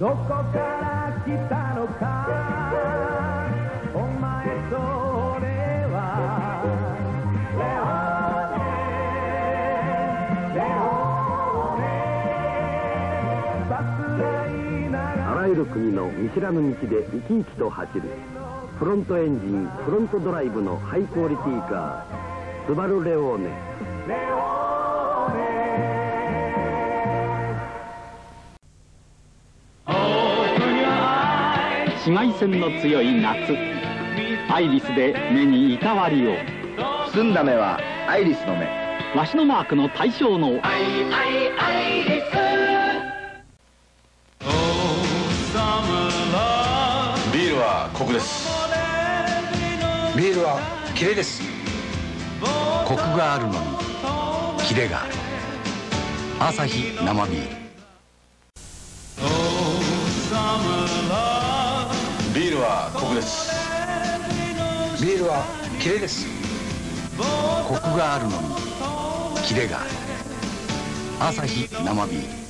どこから来たのか？お前と俺は。レオネレオネあらゆる国の見知らぬ道で生き生きと走る。フロントエンジンフロントドライブのハイクオリティカー。スバルレオーネ。レオ紫外線の強い夏。アイリスで目にいたわりを。澄んだ目はアイリスの目。わしのマークの対象の。ビールはコクです。ビールはキレです。コクがあるのにキレがある。アサヒ生ビールールはコクです。ビールはキレです。コクがあるのにキレがある。アサヒ生ビール。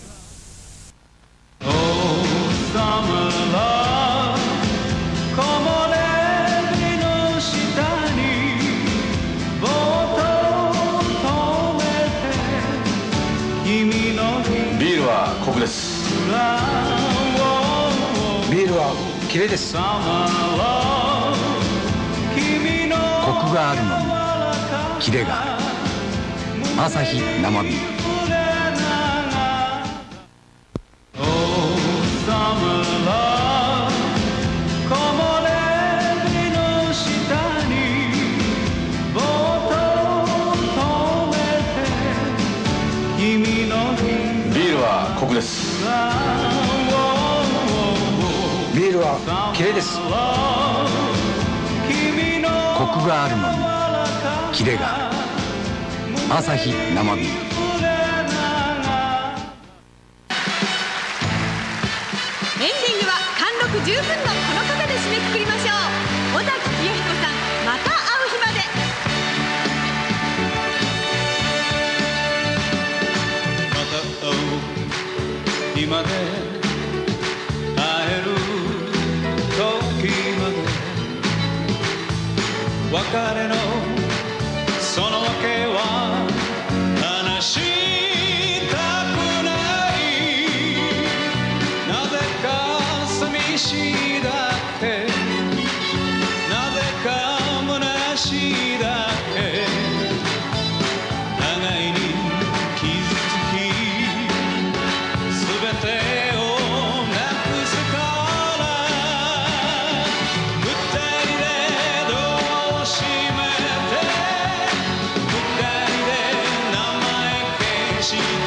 ビールはコクです。ビールはキレです。コクがあるのにキレが。あるアサヒ生ビール。ビールはコクです。ビールはキレです。コクがあるのにキレがある。アサヒ生ビール。エンディングは貫禄十分のこの方で締めくくりましょう。尾崎清彦さんまた会う日まで。また会う今でまで別れの she